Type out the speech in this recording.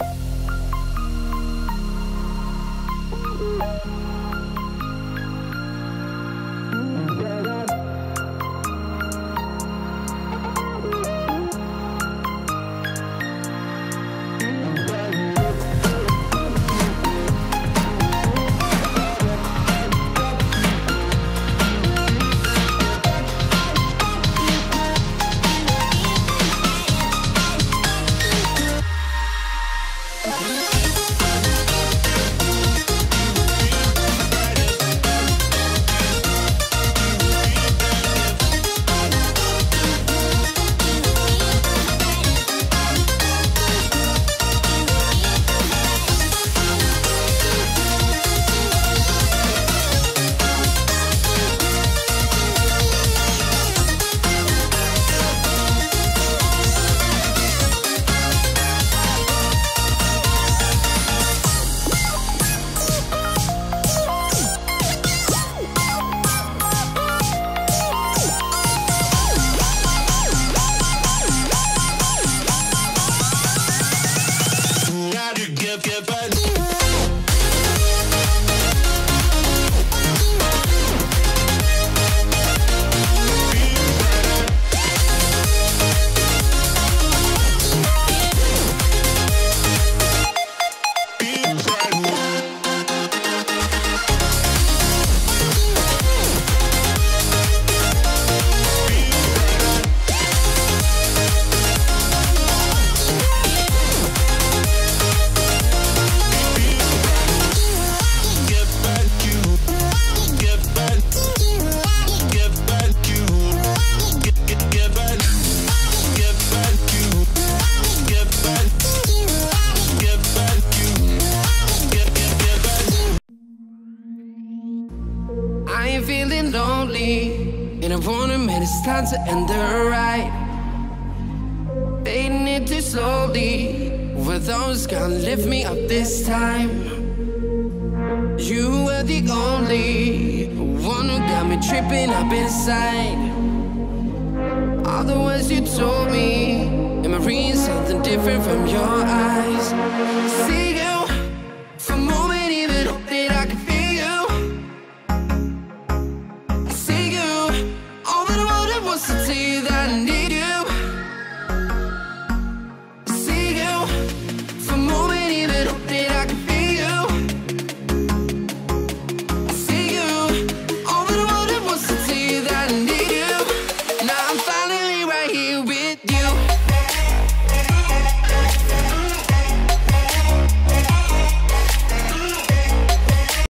Música time to end the ride. Fading it too slowly. Were those gonna lift me up this time? You were the only one who got me tripping up inside. All the words you told me, am I reading something different from your eyes?